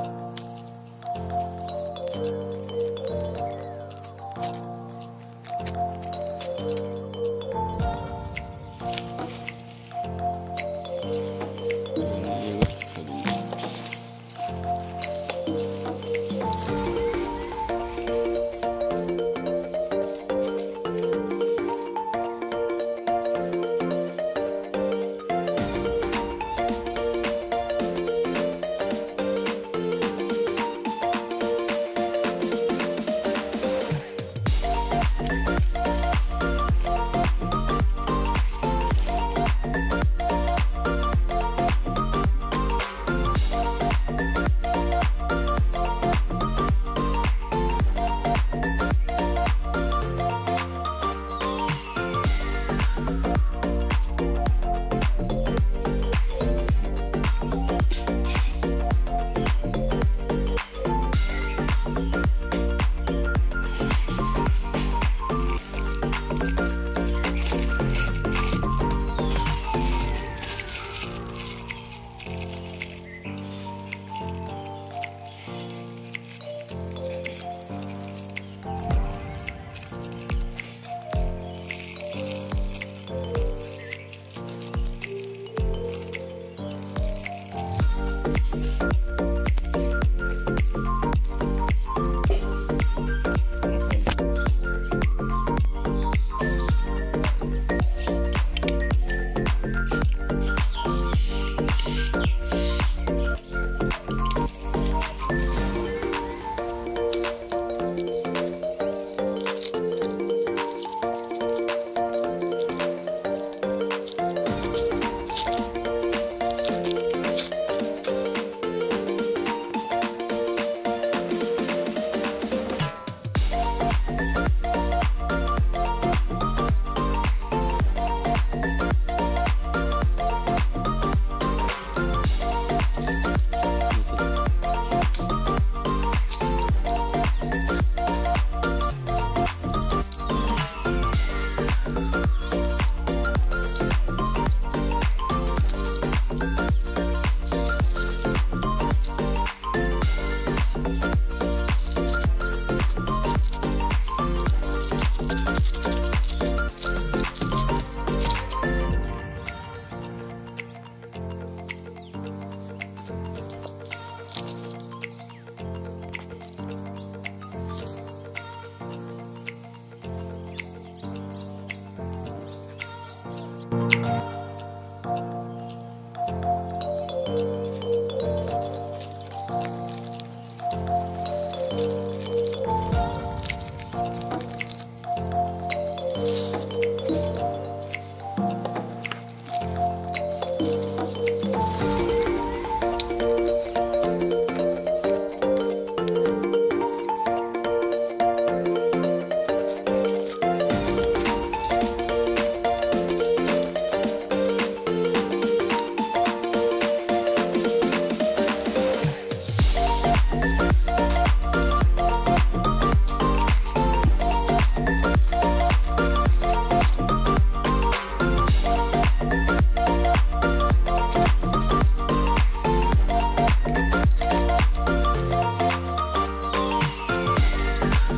Bye.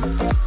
you